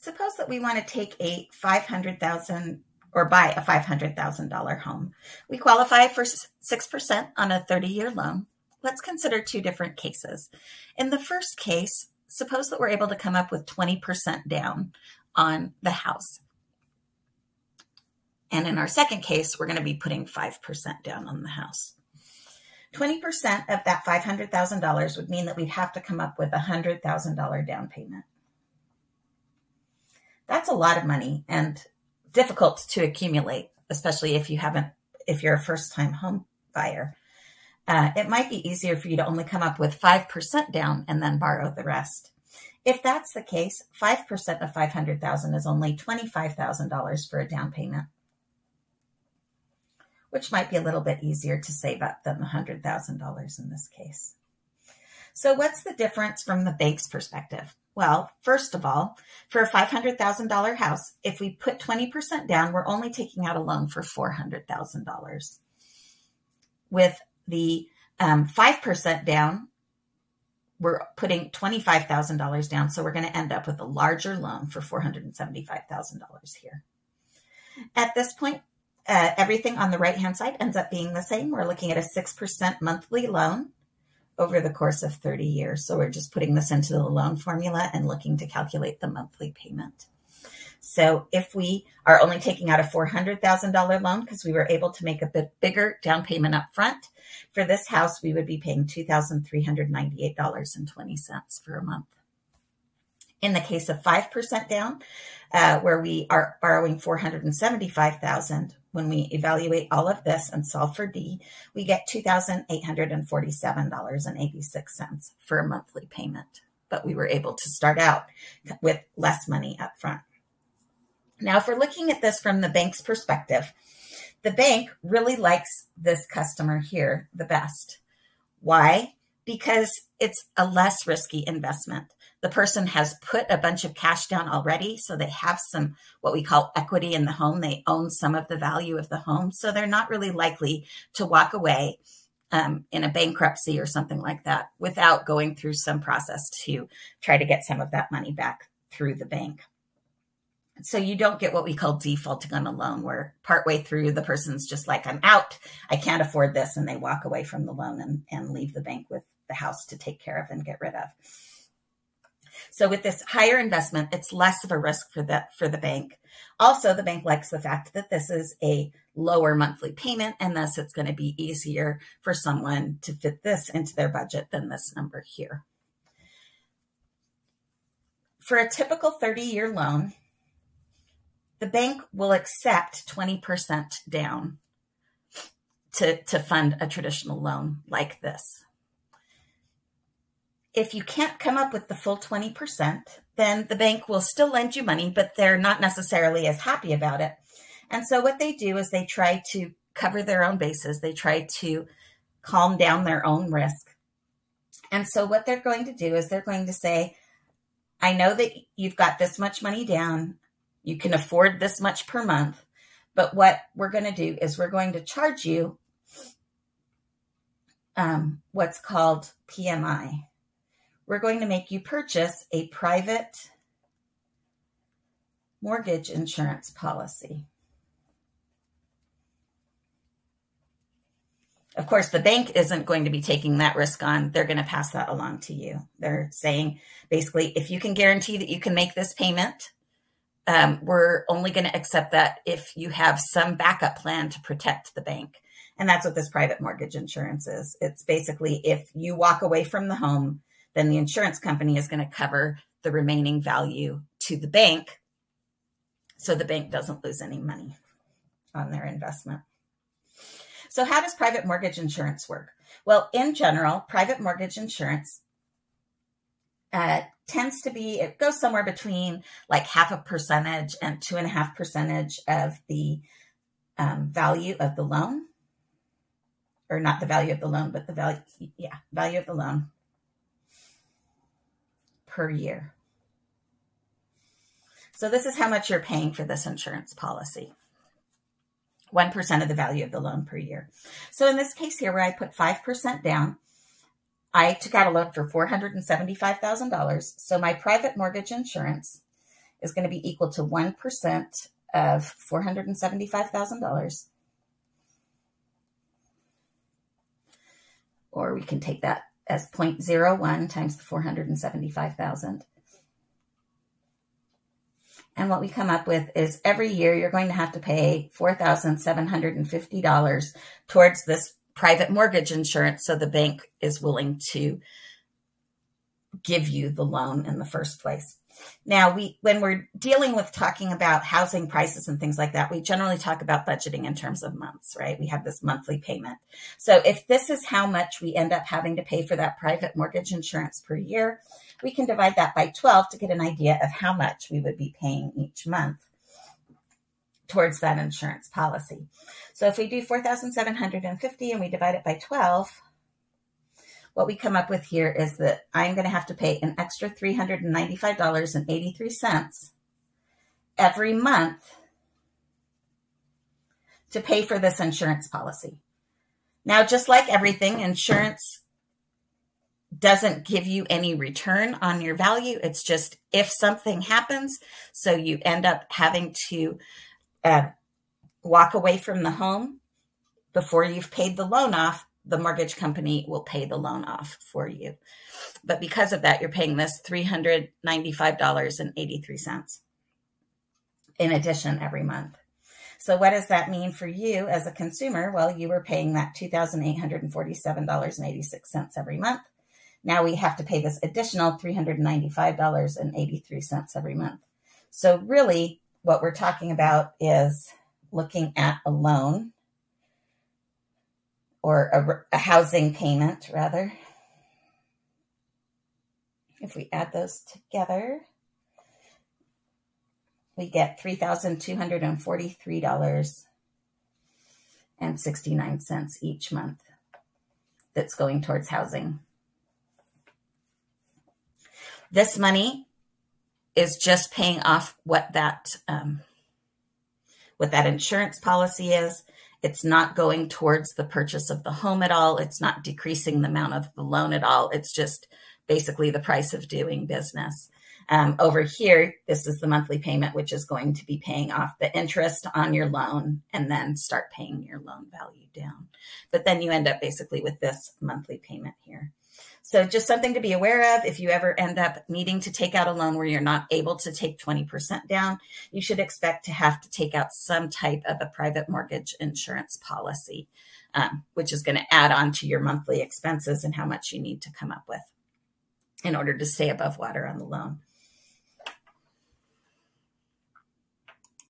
Suppose that we want to take a 500,000 or buy a $500,000 home. We qualify for 6% on a 30 year loan. Let's consider two different cases. In the first case, suppose that we're able to come up with 20% down on the house. And in our second case, we're going to be putting 5% down on the house. 20% of that $500,000 would mean that we'd have to come up with a $100,000 down payment. That's a lot of money and difficult to accumulate, especially if you haven't, if you're a first time home buyer. Uh, it might be easier for you to only come up with 5% down and then borrow the rest. If that's the case, 5% of 500,000 is only $25,000 for a down payment, which might be a little bit easier to save up than the $100,000 in this case. So what's the difference from the bank's perspective? Well, first of all, for a $500,000 house, if we put 20% down, we're only taking out a loan for $400,000. With the um, 5% down, we're putting $25,000 down. So we're going to end up with a larger loan for $475,000 here. At this point, uh, everything on the right hand side ends up being the same. We're looking at a 6% monthly loan over the course of 30 years. So we're just putting this into the loan formula and looking to calculate the monthly payment. So if we are only taking out a $400,000 loan because we were able to make a bit bigger down payment up front, for this house, we would be paying $2,398.20 for a month. In the case of 5% down, uh, where we are borrowing 475,000, when we evaluate all of this and solve for D, we get $2,847.86 for a monthly payment. But we were able to start out with less money up front. Now, if we're looking at this from the bank's perspective, the bank really likes this customer here the best. Why? Because it's a less risky investment the person has put a bunch of cash down already. So they have some what we call equity in the home. They own some of the value of the home. So they're not really likely to walk away um, in a bankruptcy or something like that without going through some process to try to get some of that money back through the bank. So you don't get what we call defaulting on a loan, where partway through the person's just like, I'm out, I can't afford this, and they walk away from the loan and, and leave the bank with the house to take care of and get rid of. So with this higher investment, it's less of a risk for the for the bank. Also, the bank likes the fact that this is a lower monthly payment, and thus it's going to be easier for someone to fit this into their budget than this number here. For a typical 30 year loan, the bank will accept 20% down to, to fund a traditional loan like this if you can't come up with the full 20%, then the bank will still lend you money, but they're not necessarily as happy about it. And so what they do is they try to cover their own bases. They try to calm down their own risk. And so what they're going to do is they're going to say, I know that you've got this much money down. You can afford this much per month. But what we're going to do is we're going to charge you um, what's called PMI we're going to make you purchase a private mortgage insurance policy. Of course, the bank isn't going to be taking that risk on. They're going to pass that along to you. They're saying basically, if you can guarantee that you can make this payment, um, we're only going to accept that if you have some backup plan to protect the bank. And that's what this private mortgage insurance is. It's basically if you walk away from the home, then the insurance company is going to cover the remaining value to the bank so the bank doesn't lose any money on their investment. So, how does private mortgage insurance work? Well, in general, private mortgage insurance uh, tends to be, it goes somewhere between like half a percentage and two and a half percentage of the um, value of the loan. Or not the value of the loan, but the value, yeah, value of the loan per year. So this is how much you're paying for this insurance policy. 1% of the value of the loan per year. So in this case here where I put 5% down, I took out a loan for $475,000. So my private mortgage insurance is going to be equal to 1% of $475,000. Or we can take that as 0.01 times the 475,000. And what we come up with is every year you're going to have to pay $4,750 towards this private mortgage insurance so the bank is willing to give you the loan in the first place. Now, we when we're dealing with talking about housing prices and things like that, we generally talk about budgeting in terms of months, right? We have this monthly payment. So if this is how much we end up having to pay for that private mortgage insurance per year, we can divide that by 12 to get an idea of how much we would be paying each month towards that insurance policy. So if we do 4,750 and we divide it by 12, what we come up with here is that I'm going to have to pay an extra $395.83 every month to pay for this insurance policy. Now, just like everything, insurance doesn't give you any return on your value. It's just if something happens, so you end up having to uh, walk away from the home before you've paid the loan off, the mortgage company will pay the loan off for you. But because of that, you're paying this $395.83 in addition every month. So what does that mean for you as a consumer? Well, you were paying that $2,847.86 every month. Now we have to pay this additional $395.83 every month. So really what we're talking about is looking at a loan or a, a housing payment rather. If we add those together, we get $3,243.69 each month that's going towards housing. This money is just paying off what that um, what that insurance policy is. It's not going towards the purchase of the home at all. It's not decreasing the amount of the loan at all. It's just basically the price of doing business. Um, over here, this is the monthly payment, which is going to be paying off the interest on your loan and then start paying your loan value down. But then you end up basically with this monthly payment here. So just something to be aware of. If you ever end up needing to take out a loan where you're not able to take 20% down, you should expect to have to take out some type of a private mortgage insurance policy, um, which is going to add on to your monthly expenses and how much you need to come up with in order to stay above water on the loan.